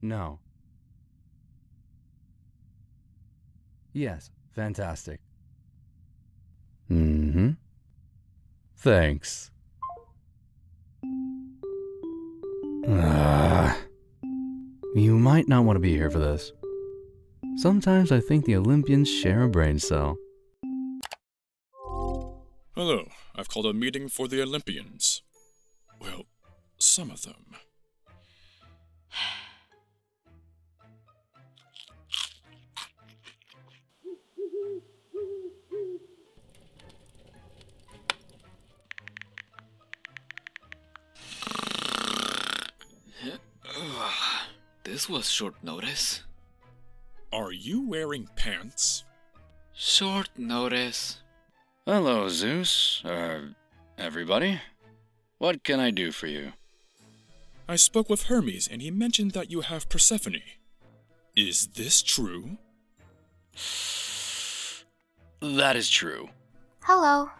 No. Yes, fantastic. Mm hmm. Thanks. Ah. You might not want to be here for this. Sometimes I think the Olympians share a brain cell. Hello, I've called a meeting for the Olympians. Well, some of them. This was short notice. Are you wearing pants? Short notice. Hello, Zeus. Uh, everybody. What can I do for you? I spoke with Hermes and he mentioned that you have Persephone. Is this true? That is true. Hello.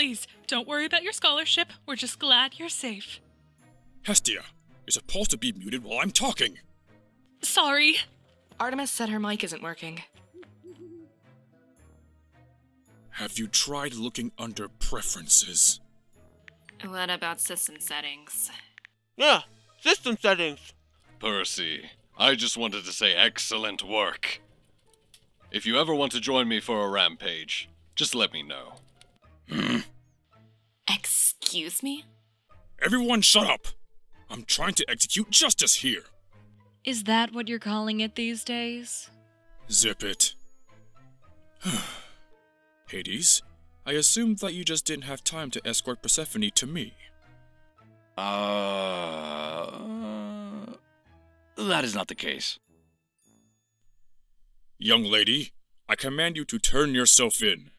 Please, don't worry about your scholarship. We're just glad you're safe. Hestia, you're supposed to be muted while I'm talking. Sorry. Artemis said her mic isn't working. Have you tried looking under preferences? What about system settings? Yeah, system settings. Percy, I just wanted to say excellent work. If you ever want to join me for a rampage, just let me know. Excuse me? Everyone shut up! I'm trying to execute justice here. Is that what you're calling it these days? Zip it. Hades, I assumed that you just didn't have time to escort Persephone to me. Uh. That is not the case. Young lady, I command you to turn yourself in.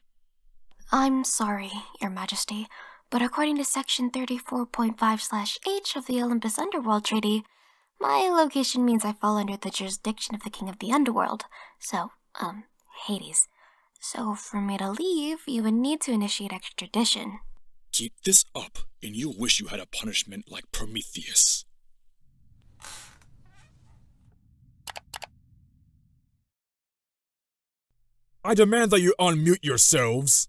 I'm sorry, Your Majesty, but according to Section 34.5 H of the Olympus Underworld Treaty, my location means I fall under the jurisdiction of the King of the Underworld. So, um, Hades. So, for me to leave, you would need to initiate extradition. Keep this up, and you'll wish you had a punishment like Prometheus. I demand that you unmute yourselves.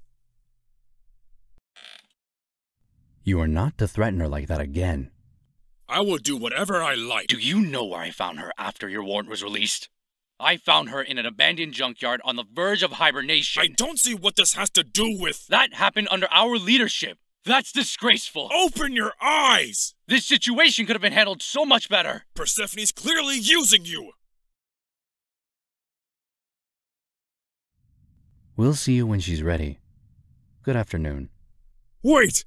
You are not to threaten her like that again. I will do whatever I like. Do you know where I found her after your warrant was released? I found her in an abandoned junkyard on the verge of hibernation. I don't see what this has to do with. That happened under our leadership. That's disgraceful. Open your eyes! This situation could have been handled so much better. Persephone's clearly using you! We'll see you when she's ready. Good afternoon. Wait!